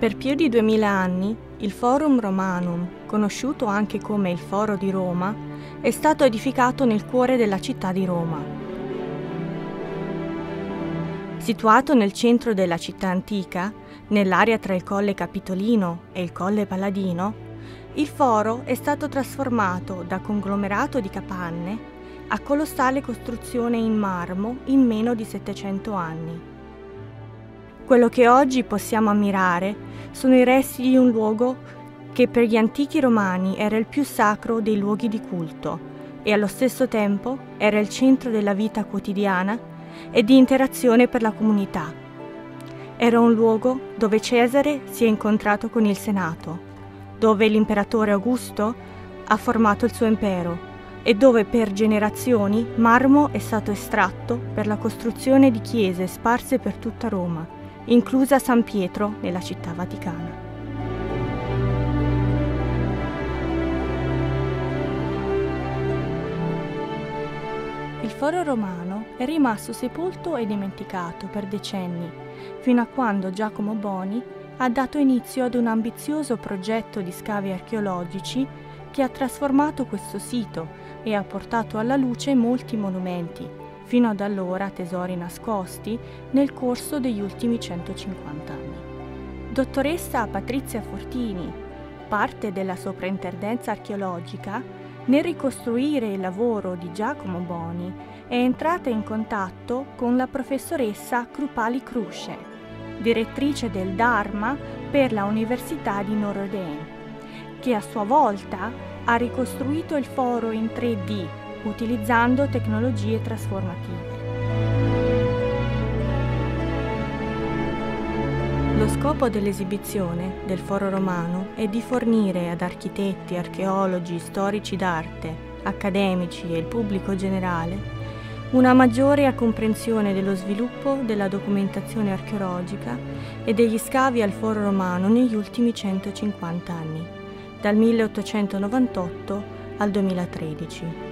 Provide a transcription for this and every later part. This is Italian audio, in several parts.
Per più di duemila anni il Forum Romanum, conosciuto anche come il Foro di Roma, è stato edificato nel cuore della città di Roma. Situato nel centro della città antica, nell'area tra il Colle Capitolino e il Colle Paladino, il foro è stato trasformato da conglomerato di capanne a colossale costruzione in marmo in meno di 700 anni. Quello che oggi possiamo ammirare sono i resti di un luogo che per gli antichi romani era il più sacro dei luoghi di culto e allo stesso tempo era il centro della vita quotidiana e di interazione per la comunità. Era un luogo dove Cesare si è incontrato con il Senato, dove l'imperatore Augusto ha formato il suo impero e dove per generazioni marmo è stato estratto per la costruzione di chiese sparse per tutta Roma inclusa San Pietro nella città vaticana. Il foro romano è rimasto sepolto e dimenticato per decenni, fino a quando Giacomo Boni ha dato inizio ad un ambizioso progetto di scavi archeologici che ha trasformato questo sito e ha portato alla luce molti monumenti, fino ad allora tesori nascosti nel corso degli ultimi 150 anni. Dottoressa Patrizia Fortini, parte della soprintendenza archeologica, nel ricostruire il lavoro di Giacomo Boni è entrata in contatto con la professoressa Krupali Krushe, direttrice del Dharma per la Università di Dame, che a sua volta ha ricostruito il foro in 3D utilizzando tecnologie trasformative. Lo scopo dell'esibizione del Foro Romano è di fornire ad architetti, archeologi, storici d'arte, accademici e il pubblico generale una maggiore comprensione dello sviluppo della documentazione archeologica e degli scavi al Foro Romano negli ultimi 150 anni, dal 1898 al 2013.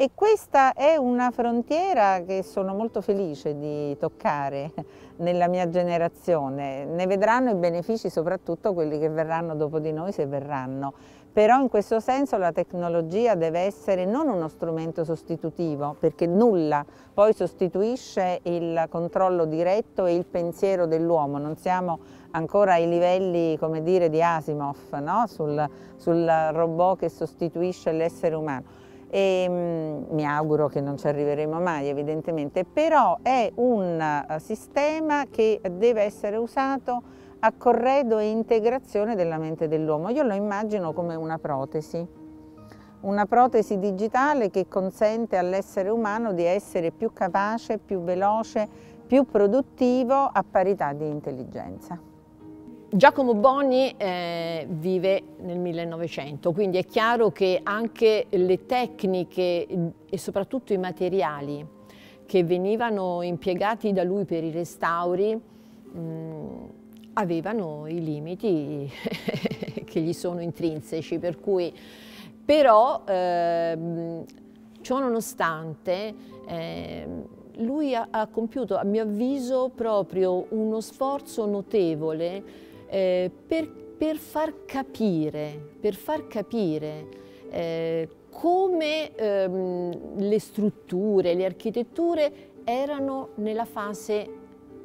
E questa è una frontiera che sono molto felice di toccare nella mia generazione. Ne vedranno i benefici soprattutto quelli che verranno dopo di noi se verranno. Però in questo senso la tecnologia deve essere non uno strumento sostitutivo, perché nulla poi sostituisce il controllo diretto e il pensiero dell'uomo. Non siamo ancora ai livelli come dire, di Asimov, no? sul, sul robot che sostituisce l'essere umano e mm, mi auguro che non ci arriveremo mai evidentemente, però è un uh, sistema che deve essere usato a corredo e integrazione della mente dell'uomo. Io lo immagino come una protesi, una protesi digitale che consente all'essere umano di essere più capace, più veloce, più produttivo a parità di intelligenza. Giacomo Boni eh, vive nel 1900, quindi è chiaro che anche le tecniche e soprattutto i materiali che venivano impiegati da lui per i restauri mh, avevano i limiti che gli sono intrinseci, per cui però eh, ciò nonostante eh, lui ha compiuto a mio avviso proprio uno sforzo notevole eh, per, per, far capire, per far capire eh, come ehm, le strutture, le architetture erano nella fase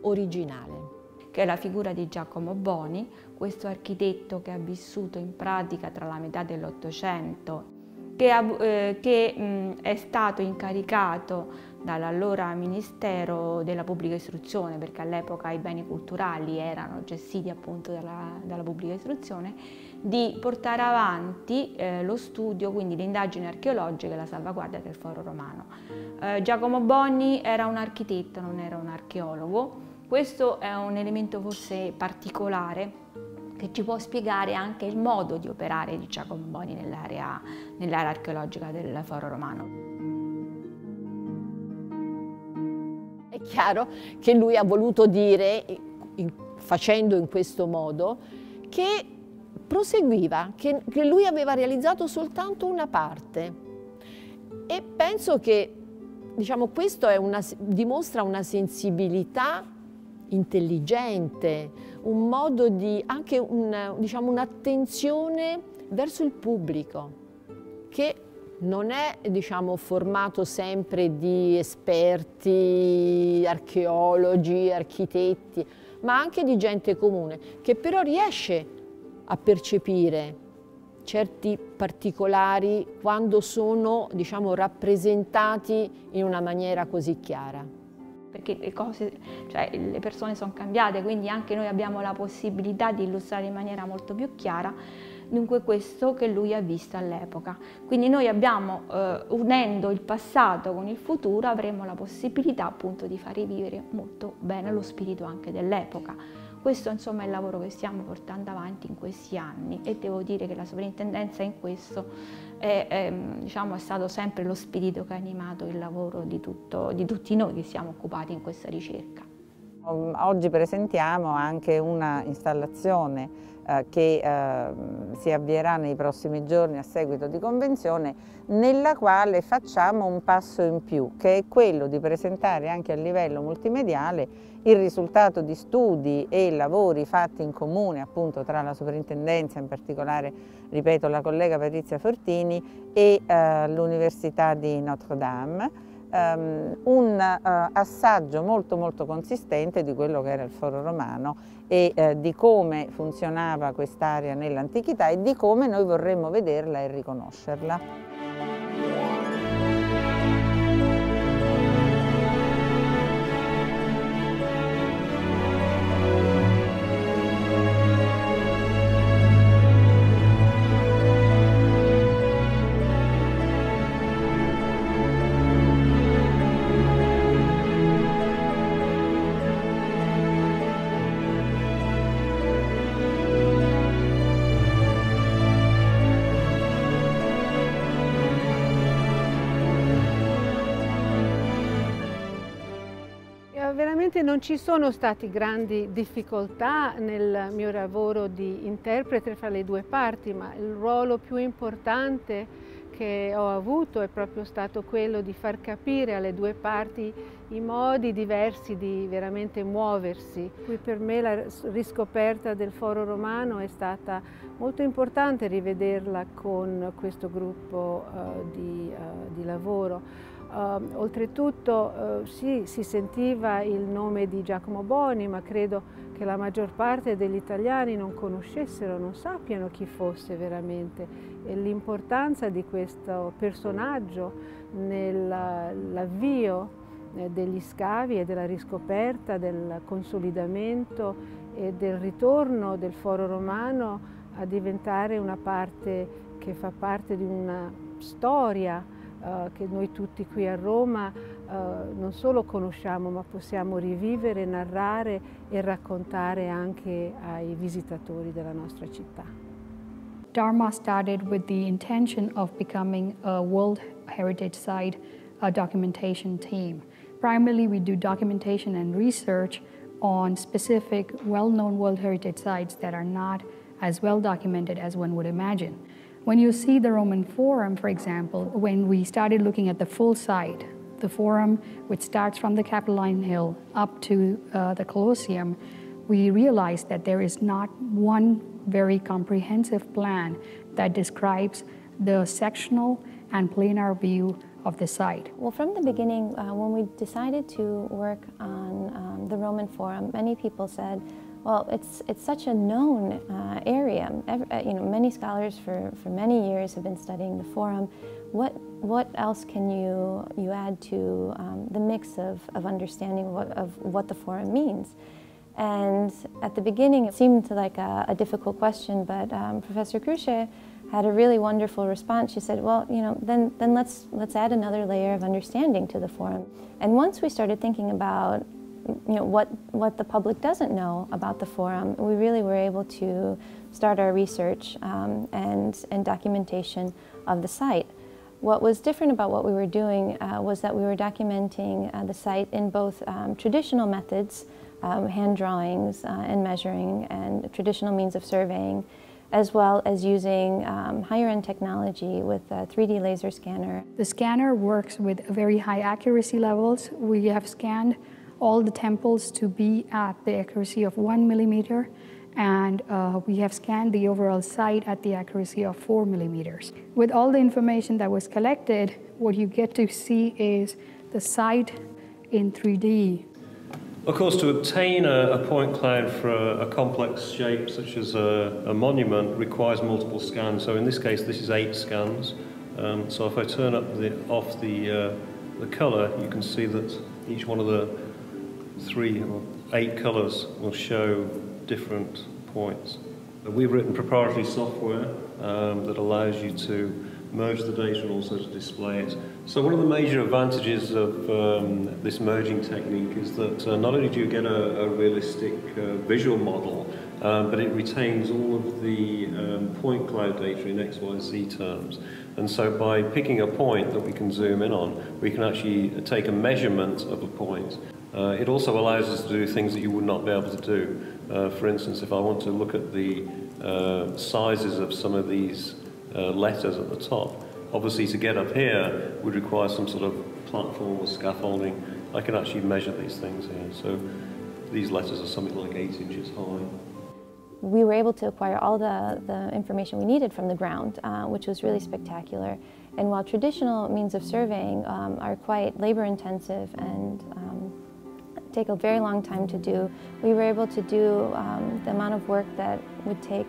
originale. Che è la figura di Giacomo Boni, questo architetto che ha vissuto in pratica tra la metà dell'Ottocento, che, eh, che mh, è stato incaricato dall'allora Ministero della Pubblica Istruzione, perché all'epoca i beni culturali erano gestiti appunto dalla, dalla Pubblica Istruzione, di portare avanti eh, lo studio, quindi le indagini archeologiche e la salvaguardia del foro romano. Eh, Giacomo Bonni era un architetto, non era un archeologo. Questo è un elemento forse particolare che ci può spiegare anche il modo di operare di Giacomo Boni nell'area nell archeologica del foro romano. Chiaro che lui ha voluto dire, in, facendo in questo modo, che proseguiva, che, che lui aveva realizzato soltanto una parte. E penso che diciamo, questo una, dimostra una sensibilità intelligente, un modo di, anche un, diciamo, un'attenzione verso il pubblico, che non è diciamo, formato sempre di esperti, archeologi, architetti, ma anche di gente comune, che però riesce a percepire certi particolari quando sono diciamo, rappresentati in una maniera così chiara. Perché le, cose, cioè, le persone sono cambiate, quindi anche noi abbiamo la possibilità di illustrare in maniera molto più chiara dunque questo che lui ha visto all'epoca. Quindi noi abbiamo, eh, unendo il passato con il futuro, avremo la possibilità appunto di far rivivere molto bene lo spirito anche dell'epoca. Questo insomma è il lavoro che stiamo portando avanti in questi anni e devo dire che la sovrintendenza in questo è, è, diciamo, è stato sempre lo spirito che ha animato il lavoro di, tutto, di tutti noi che siamo occupati in questa ricerca. Oggi presentiamo anche una installazione eh, che eh, si avvierà nei prossimi giorni a seguito di convenzione nella quale facciamo un passo in più che è quello di presentare anche a livello multimediale il risultato di studi e lavori fatti in comune appunto tra la sovrintendenza, in particolare ripeto la collega Patrizia Fortini e eh, l'Università di Notre Dame um, un uh, assaggio molto molto consistente di quello che era il foro romano e uh, di come funzionava quest'area nell'antichità e di come noi vorremmo vederla e riconoscerla. Veramente non ci sono stati grandi difficoltà nel mio lavoro di interprete fra le due parti, ma il ruolo più importante che ho avuto è proprio stato quello di far capire alle due parti i modi diversi di veramente muoversi. Qui per me la riscoperta del foro romano è stata molto importante rivederla con questo gruppo uh, di, uh, di lavoro. Uh, oltretutto uh, sì, si sentiva il nome di Giacomo Boni, ma credo che la maggior parte degli italiani non conoscessero, non sappiano chi fosse veramente. E l'importanza di questo personaggio nell'avvio eh, degli scavi e della riscoperta, del consolidamento e del ritorno del foro romano a diventare una parte che fa parte di una storia che noi tutti qui a Roma eh, non solo conosciamo ma possiamo rivivere, narrare e raccontare anche ai visitatori della nostra città. Dharma started with the intention of becoming a World Heritage Site documentation team. Primarily, we do documentation and research on specific well-known World Heritage sites that are not as well documented as one would imagine. When you see the Roman Forum, for example, when we started looking at the full site, the Forum, which starts from the Capitoline Hill up to uh, the Colosseum, we realized that there is not one very comprehensive plan that describes the sectional and planar view of the site. Well, from the beginning, uh, when we decided to work on um, the Roman Forum, many people said, well, it's, it's such a known uh, area. Every, uh, you know, many scholars for, for many years have been studying the Forum. What, what else can you, you add to um, the mix of, of understanding what, of what the Forum means? And at the beginning, it seemed like a, a difficult question, but um, Professor Cruce had a really wonderful response. She said, well, you know, then, then let's, let's add another layer of understanding to the forum. And once we started thinking about you know, what, what the public doesn't know about the forum, we really were able to start our research um, and, and documentation of the site. What was different about what we were doing uh, was that we were documenting uh, the site in both um, traditional methods, um, hand drawings uh, and measuring and traditional means of surveying, as well as using um, higher end technology with a 3D laser scanner. The scanner works with very high accuracy levels. We have scanned all the temples to be at the accuracy of one millimeter and uh, we have scanned the overall site at the accuracy of four millimeters. With all the information that was collected, what you get to see is the site in 3D. Of course, to obtain a, a point cloud for a, a, complex shape such as a, a, monument requires multiple scans. So in this case, this is eight scans. Um, so if I turn up the, off the, uh, the colour, you can see that each one of the three or eight colours will show different points. We've written proprietary software um, that allows you to merge the data and also to display it. So one of the major advantages of um, this merging technique is that uh, not only do you get a, a realistic uh, visual model, um, but it retains all of the um, point cloud data in X, Y, Z terms. And so by picking a point that we can zoom in on, we can actually take a measurement of a point. Uh, it also allows us to do things that you would not be able to do. Uh, for instance, if I want to look at the uh, sizes of some of these uh, letters at the top, obviously to get up here would require some sort of platform or scaffolding. I can actually measure these things here. So these letters are something like eight inches high. We were able to acquire all the, the information we needed from the ground, uh, which was really spectacular. And while traditional means of surveying um, are quite labor intensive and um, take a very long time to do. We were able to do um, the amount of work that would take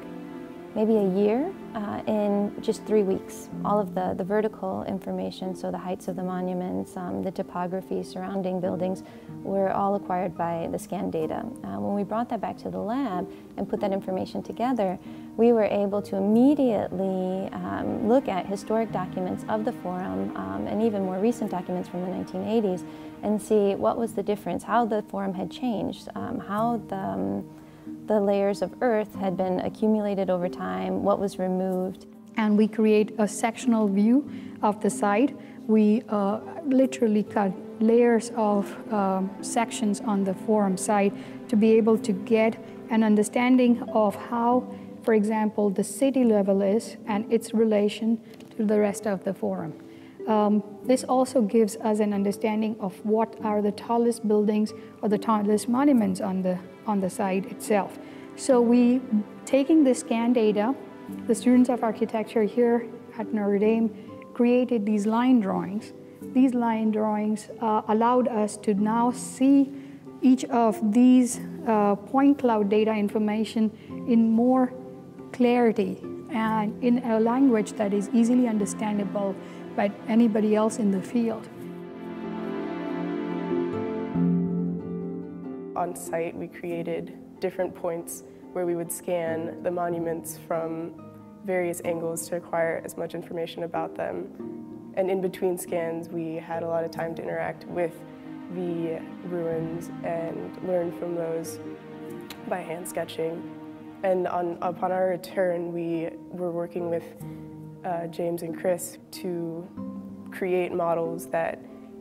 maybe a year uh, in just three weeks. All of the, the vertical information, so the heights of the monuments, um, the topography surrounding buildings, were all acquired by the scan data. Uh, when we brought that back to the lab and put that information together, we were able to immediately um, look at historic documents of the forum um, and even more recent documents from the 1980s and see what was the difference, how the forum had changed, um, how the, um, the layers of earth had been accumulated over time, what was removed. And we create a sectional view of the site. We uh, literally cut layers of uh, sections on the forum site to be able to get an understanding of how, for example, the city level is and its relation to the rest of the forum. Um, this also gives us an understanding of what are the tallest buildings or the tallest monuments on the, on the site itself. So we, taking the scan data, the students of architecture here at Notre Dame created these line drawings. These line drawings uh, allowed us to now see each of these uh, point cloud data information in more clarity and in a language that is easily understandable by anybody else in the field. On site, we created different points where we would scan the monuments from various angles to acquire as much information about them. And in between scans, we had a lot of time to interact with the ruins and learn from those by hand sketching. And on, upon our return, we were working with uh, James and Chris to create models that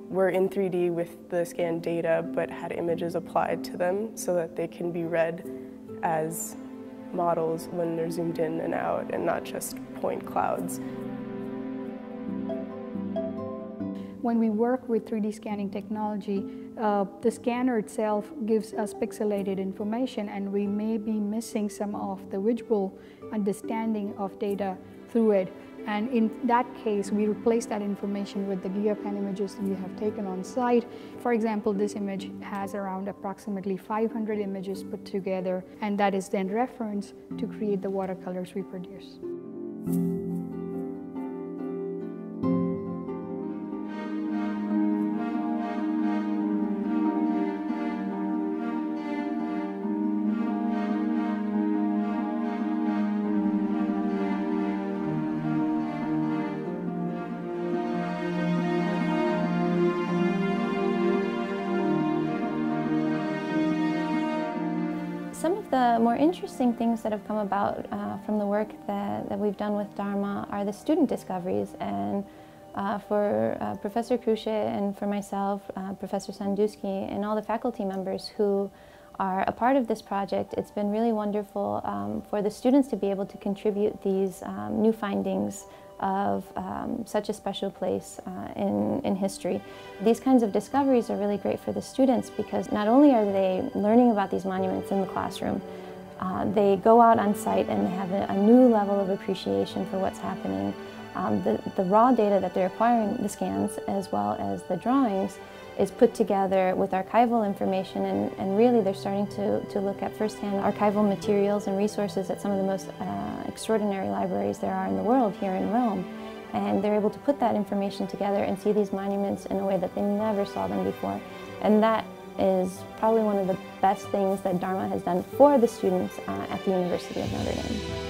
were in 3D with the scanned data but had images applied to them so that they can be read as models when they're zoomed in and out and not just point clouds. When we work with 3D scanning technology, uh, the scanner itself gives us pixelated information and we may be missing some of the visual understanding of data through it. And in that case, we replace that information with the GigaPan images that we have taken on site. For example, this image has around approximately 500 images put together, and that is then referenced to create the watercolors we produce. The more interesting things that have come about uh, from the work that, that we've done with Dharma are the student discoveries. And uh, for uh, Professor Krusche and for myself, uh, Professor Sandusky, and all the faculty members who are a part of this project, it's been really wonderful um, for the students to be able to contribute these um, new findings of um, such a special place uh, in, in history. These kinds of discoveries are really great for the students because not only are they learning about these monuments in the classroom, uh, they go out on site and they have a, a new level of appreciation for what's happening. Um, the, the raw data that they're acquiring, the scans as well as the drawings, is put together with archival information and, and really they're starting to, to look at firsthand archival materials and resources at some of the most uh, extraordinary libraries there are in the world here in Rome. And they're able to put that information together and see these monuments in a way that they never saw them before. And that is probably one of the best things that Dharma has done for the students uh, at the University of Notre Dame.